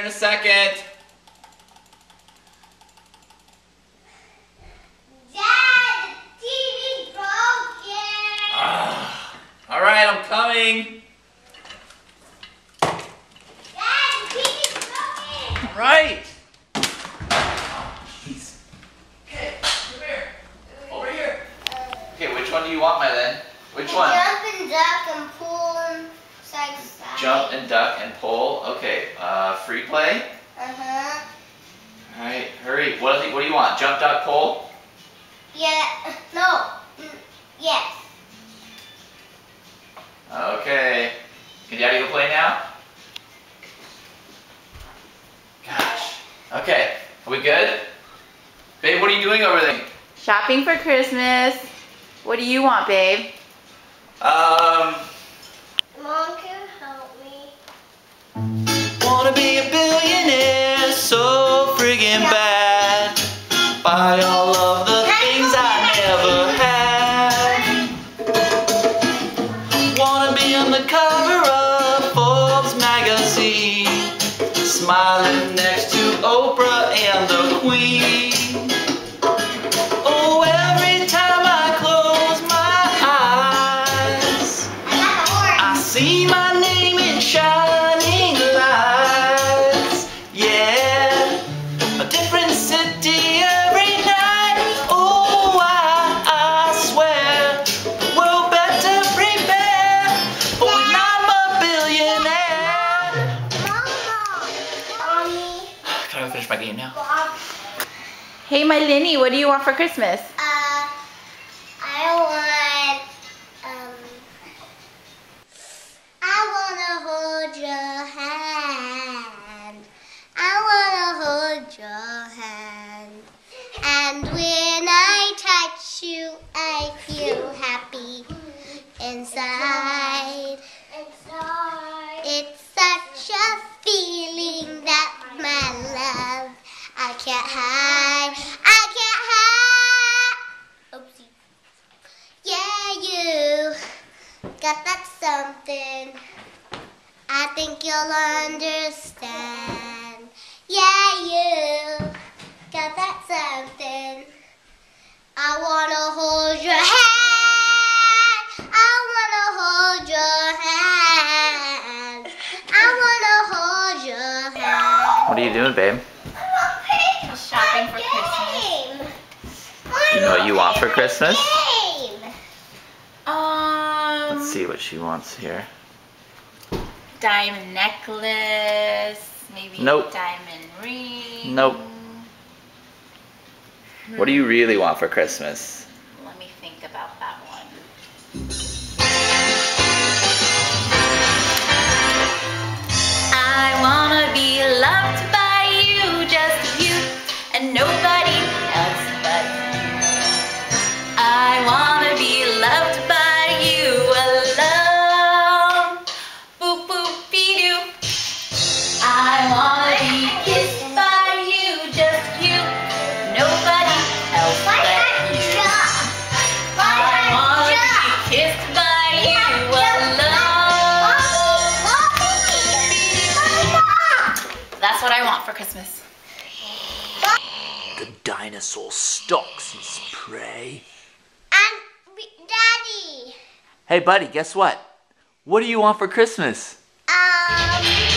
Okay, I'll be there in a second. Dad, the TV broken. Ah, all right, I'm coming. Dad, the TV's broken. All right. Jeez. Okay, come here. Over here. Okay, which one do you want, my then? Which one? Jump and duck and pull and side to side. Jump and duck and pull. Okay, uh, free play. Uh huh. All right, hurry. What do you, what do you want? Jump, duck, pull. Yeah. No. Mm, Yes. Okay. Can Daddy go play now? Gosh. Okay. Are we good? Babe, what are you doing over there? Shopping for Christmas. What do you want, babe? Um, Smiling next to Oprah and the Queen. Oh, every time I close my eyes. I got the horse. I see my Bob. Hey, my Linny, what do you want for Christmas? Uh, I want, um, I wanna hold your hand. I wanna hold your hand. And when I touch you, I feel happy inside. It's such a can't hide. I can't hide. Oopsie. Yeah, you got that something. I think you'll understand. Yeah, you got that something. I wanna hold your hand. I wanna hold your hand. I wanna hold your hand. What are you doing, babe? Shopping for Christmas. Do you know what you want for Christmas? Um, Let's see what she wants here. diamond necklace, maybe Nope. diamond ring. Nope. What do you really want for Christmas? Let me think about that one. That's what I want for Christmas. The dinosaur stalks his prey. And Daddy, Hey, buddy, guess what? What do you want for Christmas? um,